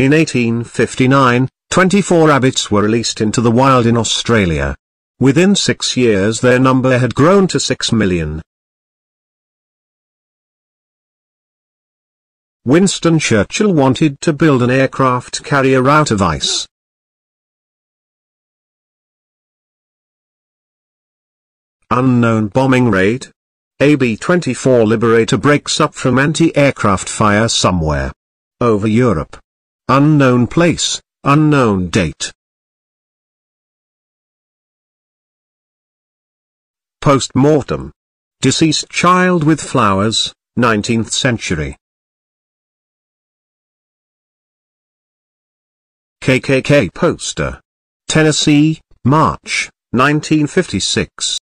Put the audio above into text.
In 1859, 24 rabbits were released into the wild in Australia. Within six years their number had grown to 6 million. Winston Churchill wanted to build an aircraft carrier out of ice. Unknown bombing raid. A B-24 Liberator breaks up from anti-aircraft fire somewhere. Over Europe. Unknown place, unknown date. Post-mortem. Deceased child with flowers, 19th century. KKK poster. Tennessee, March, 1956.